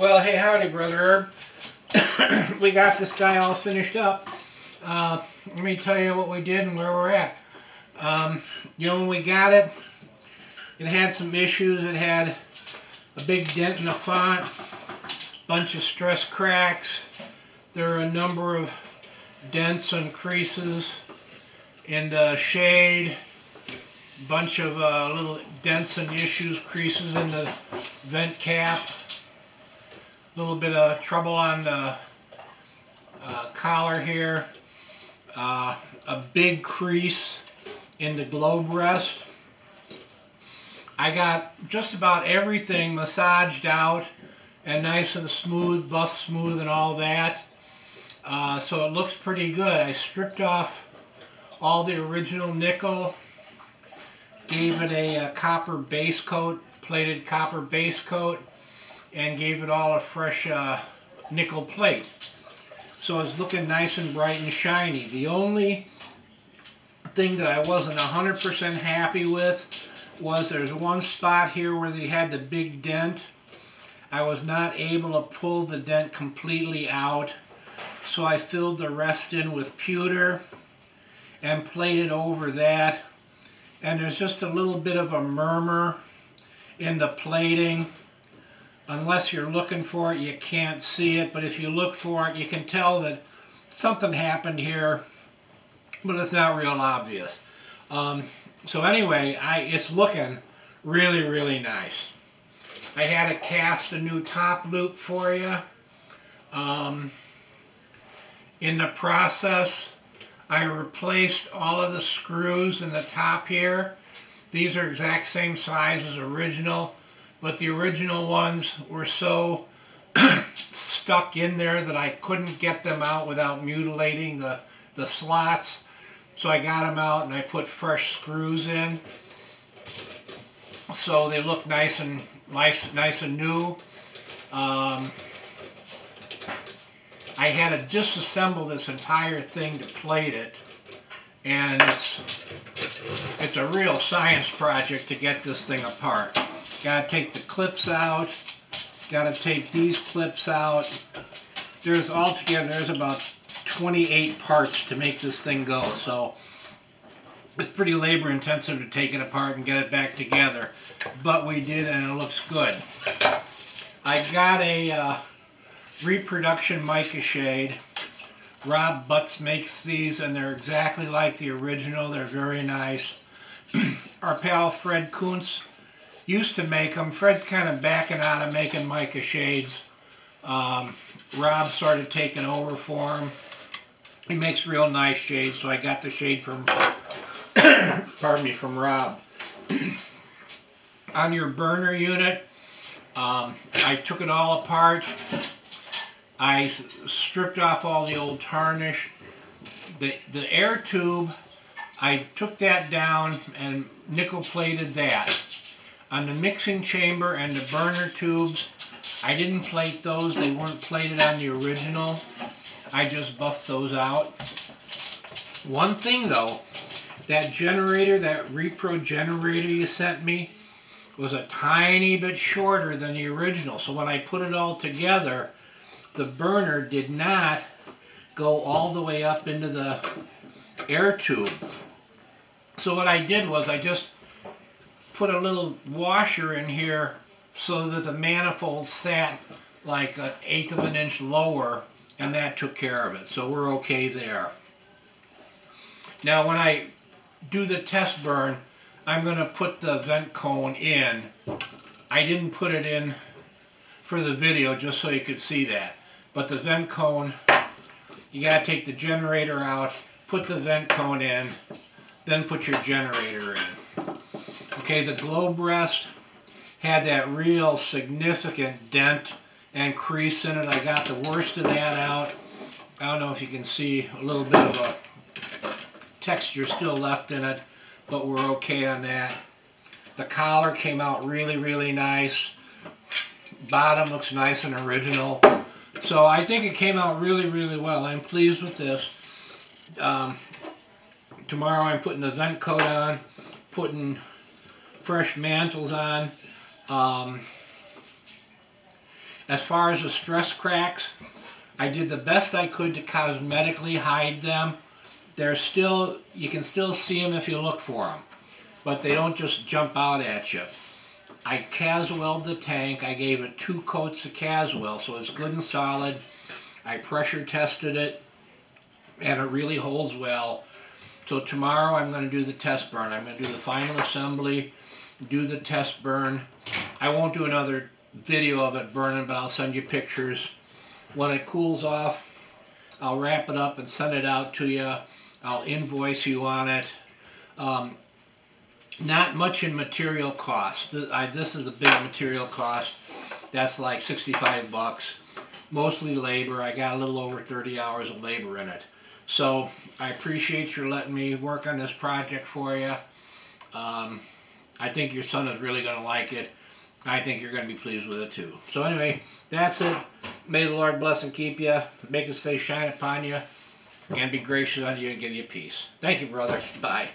Well, hey, howdy, Brother Herb. we got this guy all finished up. Uh, let me tell you what we did and where we're at. Um, you know, when we got it, it had some issues. It had a big dent in the font, bunch of stress cracks. There are a number of dents and creases in the shade, bunch of uh, little dents and issues, creases in the vent cap little bit of trouble on the uh, collar here. Uh, a big crease in the globe rest. I got just about everything massaged out and nice and smooth, buff smooth and all that. Uh, so it looks pretty good. I stripped off all the original nickel, gave it a, a copper base coat, plated copper base coat, and gave it all a fresh uh, nickel plate. So it's looking nice and bright and shiny. The only thing that I wasn't 100% happy with was there's one spot here where they had the big dent. I was not able to pull the dent completely out. So I filled the rest in with pewter and plated over that. And there's just a little bit of a murmur in the plating unless you're looking for it, you can't see it. But if you look for it, you can tell that something happened here, but it's not real obvious. Um, so anyway, I, it's looking really, really nice. I had to cast a new top loop for you. Um, in the process, I replaced all of the screws in the top here. These are exact same size as original but the original ones were so stuck in there that I couldn't get them out without mutilating the, the slots. So I got them out and I put fresh screws in. So they look nice and nice, nice and new. Um, I had to disassemble this entire thing to plate it. And it's, it's a real science project to get this thing apart. Got to take the clips out. Got to take these clips out. There's altogether, there's about 28 parts to make this thing go. So it's pretty labor intensive to take it apart and get it back together. But we did and it looks good. I got a uh, reproduction mica shade. Rob Butts makes these and they're exactly like the original. They're very nice. Our pal Fred Kuntz used to make them. Fred's kind of backing out of making mica shades. Um, Rob started taking over for him. He makes real nice shades, so I got the shade from, pardon me, from Rob. On your burner unit, um, I took it all apart. I stripped off all the old tarnish. The, the air tube, I took that down and nickel plated that. On the mixing chamber and the burner tubes, I didn't plate those. They weren't plated on the original. I just buffed those out. One thing though, that generator, that repro generator you sent me, was a tiny bit shorter than the original. So when I put it all together, the burner did not go all the way up into the air tube. So what I did was I just put a little washer in here so that the manifold sat like an eighth of an inch lower and that took care of it. So we're okay there. Now when I do the test burn, I'm going to put the vent cone in. I didn't put it in for the video just so you could see that. But the vent cone, you got to take the generator out, put the vent cone in, then put your generator in. Okay, the globe rest had that real significant dent and crease in it. I got the worst of that out. I don't know if you can see a little bit of a texture still left in it, but we're okay on that. The collar came out really, really nice. Bottom looks nice and original. So I think it came out really, really well. I'm pleased with this. Um, tomorrow I'm putting the vent cone on, putting fresh mantles on. Um, As far as the stress cracks, I did the best I could to cosmetically hide them. They're still, you can still see them if you look for them, but they don't just jump out at you. I Caswelled the tank. I gave it two coats of Caswell, so it's good and solid. I pressure tested it, and it really holds well. So tomorrow I'm going to do the test burn. I'm going to do the final assembly, do the test burn. I won't do another video of it burning, but I'll send you pictures. When it cools off, I'll wrap it up and send it out to you. I'll invoice you on it. Um, not much in material cost. This, this is a big material cost. That's like 65 bucks. Mostly labor. I got a little over 30 hours of labor in it. So I appreciate you letting me work on this project for you. Um, I think your son is really going to like it. I think you're going to be pleased with it too. So anyway, that's it. May the Lord bless and keep you, make his face shine upon you, and be gracious unto you and give you peace. Thank you, brother. Bye.